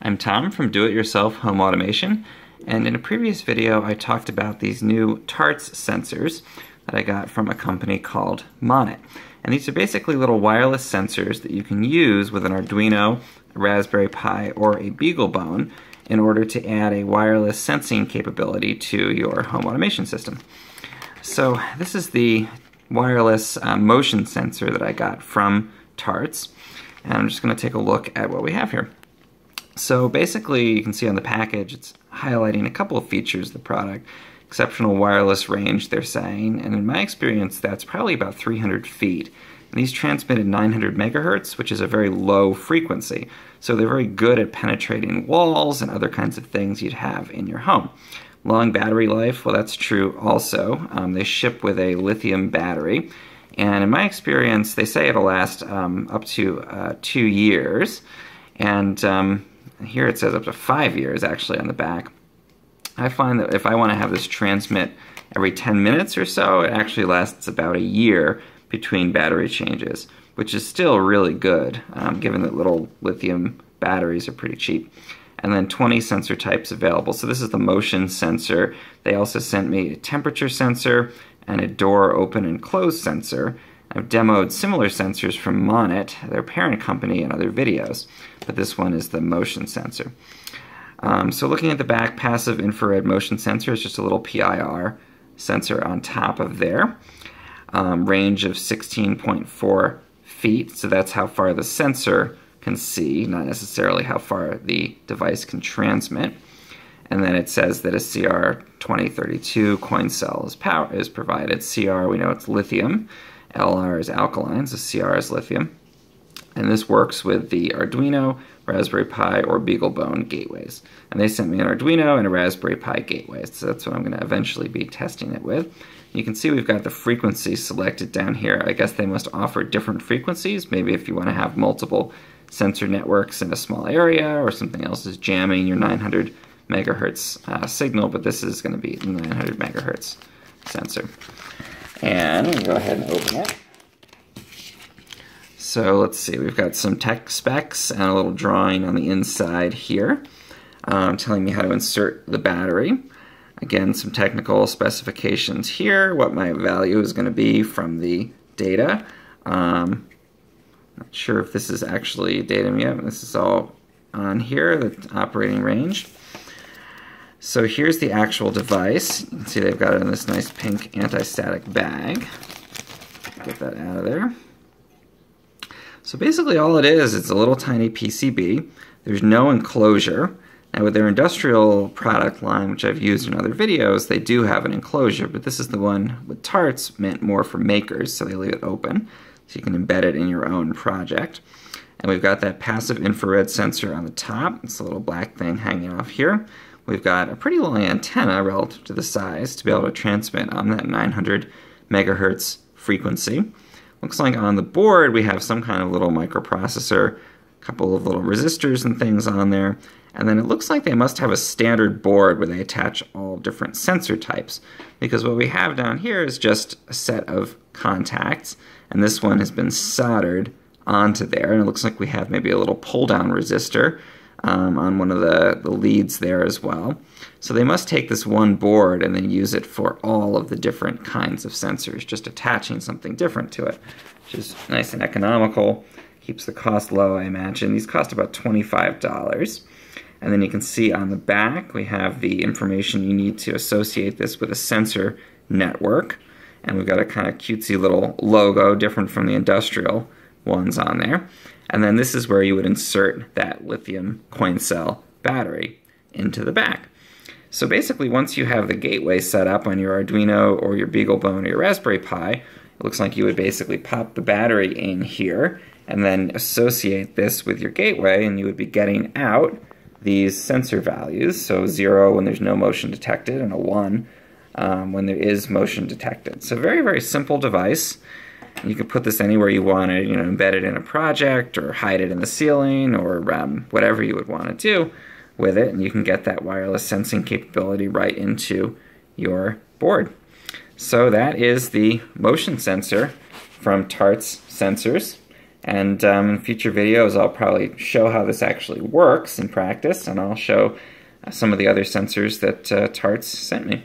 I'm Tom from Do It Yourself Home Automation, and in a previous video I talked about these new TARTS sensors that I got from a company called Monnit. And these are basically little wireless sensors that you can use with an Arduino, a Raspberry Pi, or a BeagleBone in order to add a wireless sensing capability to your home automation system. So this is the wireless uh, motion sensor that I got from TARTS, and I'm just going to take a look at what we have here. So basically, you can see on the package, it's highlighting a couple of features of the product. Exceptional wireless range, they're saying, and in my experience, that's probably about 300 feet. And these transmit at 900 megahertz, which is a very low frequency. So they're very good at penetrating walls and other kinds of things you'd have in your home. Long battery life, well, that's true also. Um, they ship with a lithium battery. And in my experience, they say it'll last um, up to uh, two years. And um, here it says up to five years actually on the back. I find that if I want to have this transmit every 10 minutes or so, it actually lasts about a year between battery changes, which is still really good um, given that little lithium batteries are pretty cheap. And then 20 sensor types available. So this is the motion sensor. They also sent me a temperature sensor and a door open and close sensor. I've demoed similar sensors from Monnit, their parent company, in other videos, but this one is the motion sensor. Um, so looking at the back, passive infrared motion sensor is just a little PIR sensor on top of there. Um, range of 16.4 feet, so that's how far the sensor can see, not necessarily how far the device can transmit. And then it says that a CR2032 coin cell is, power, is provided. CR, we know it's lithium. LR is alkaline, the CR is lithium. And this works with the Arduino, Raspberry Pi, or BeagleBone gateways. And they sent me an Arduino and a Raspberry Pi gateway, so that's what I'm going to eventually be testing it with. You can see we've got the frequency selected down here. I guess they must offer different frequencies. Maybe if you want to have multiple sensor networks in a small area or something else is jamming your 900 megahertz uh, signal, but this is going to be 900 megahertz sensor. And go ahead and open it. So let's see, we've got some tech specs and a little drawing on the inside here um, telling me how to insert the battery. Again, some technical specifications here, what my value is going to be from the data. Um, not sure if this is actually datum yet. This is all on here, the operating range. So here's the actual device. You can see they've got it in this nice pink anti-static bag. Get that out of there. So basically all it is, it's a little tiny PCB. There's no enclosure. Now with their industrial product line, which I've used in other videos, they do have an enclosure, but this is the one with tarts meant more for makers, so they leave it open. So you can embed it in your own project. And we've got that passive infrared sensor on the top. It's a little black thing hanging off here. We've got a pretty long antenna relative to the size to be able to transmit on that 900 megahertz frequency. Looks like on the board we have some kind of little microprocessor, a couple of little resistors and things on there, and then it looks like they must have a standard board where they attach all different sensor types, because what we have down here is just a set of contacts, and this one has been soldered onto there, and it looks like we have maybe a little pull-down resistor um, on one of the, the leads there as well. So they must take this one board and then use it for all of the different kinds of sensors, just attaching something different to it, which is nice and economical. Keeps the cost low, I imagine. These cost about $25. And then you can see on the back, we have the information you need to associate this with a sensor network. And we've got a kind of cutesy little logo, different from the industrial ones on there. And then this is where you would insert that lithium coin cell battery into the back. So basically, once you have the gateway set up on your Arduino or your BeagleBone or your Raspberry Pi, it looks like you would basically pop the battery in here and then associate this with your gateway, and you would be getting out these sensor values. So zero when there's no motion detected, and a one um, when there is motion detected. So very, very simple device. You can put this anywhere you want it, you know, embed it in a project or hide it in the ceiling or um, whatever you would want to do with it. And you can get that wireless sensing capability right into your board. So that is the motion sensor from Tarts Sensors. And um, in future videos, I'll probably show how this actually works in practice, and I'll show uh, some of the other sensors that uh, Tarts sent me.